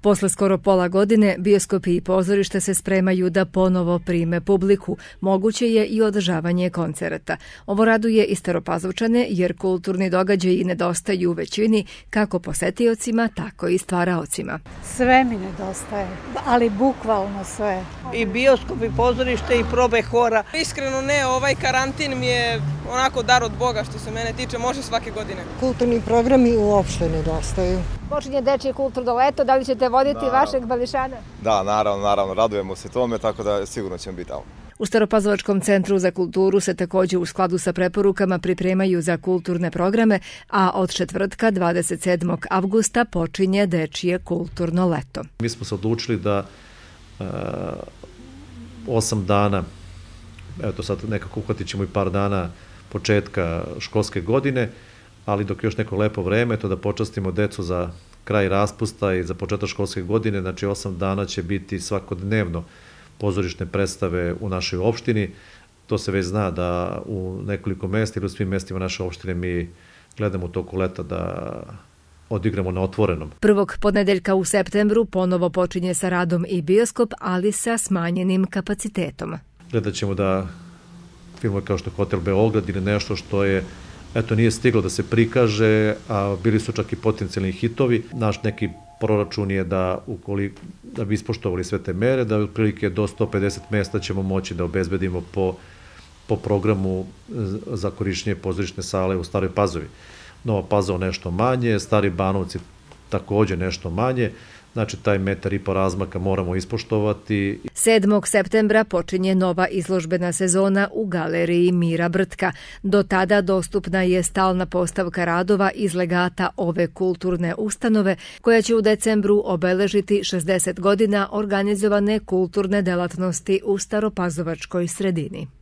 Posle skoro pola godine, bioskopi i pozorište se spremaju da ponovo prime publiku. Moguće je i održavanje koncerata. Ovo raduje i staropazovčane jer kulturni događaji nedostaju u većini kako posetiocima, tako i stvaraocima. Sve mi nedostaje, ali bukvalno sve. I bioskop i pozorište i probe hora. Iskreno ne, ovaj karantin mi je onako dar od Boga što se mene tiče, može svake godine. Kulturni programi uopšte nedostaju. Počinje dečije kulturno leto, da li ćete voditi da. vašeg bališana? Da, naravno, naravno, radujemo se tome, tako da sigurno ćemo biti tamo. U Staropazovačkom centru za kulturu se takođe u skladu sa preporukama pripremaju za kulturne programe, a od četvrtka 27. avgusta počinje dečije kulturno leto. Mi smo se odlučili da uh, osam dana, eto sad nekako uhvatit ćemo i par dana početka školske godine, ali dok još neko lepo vreme, to da počastimo decu za kraj raspusta i za početak školske godine, znači osam dana će biti svakodnevno pozorišne predstave u našoj opštini. To se već zna da u nekoliko mesta ili u svim mestima naše opštine mi gledamo u toku leta da odigramo na otvorenom. Prvog podnedeljka u septembru ponovo počinje sa radom i bioskop, ali sa smanjenim kapacitetom. Gledat ćemo da filmove kao što je Hotel Beograd ili nešto što je eto nije stiglo da se prikaže, a bili su čak i potencijalni hitovi. Naš neki proračun je da ukoliko, da bi ispoštovali sve te mere, da otprilike do 150 mesta ćemo moći da obezbedimo po, po programu za korišćenje pozorišne sale u Staroj Pazovi. Nova Pazova nešto manje, Stari Banovci takođe nešto manje, Znači, taj metar i po razmaka moramo ispoštovati. 7. septembra počinje nova izložbena sezona u galeriji Mira Brtka. Do tada dostupna je stalna postavka radova iz legata ove kulturne ustanove, koja će u decembru obeležiti 60 godina organizovane kulturne delatnosti u Staropazovačkoj sredini.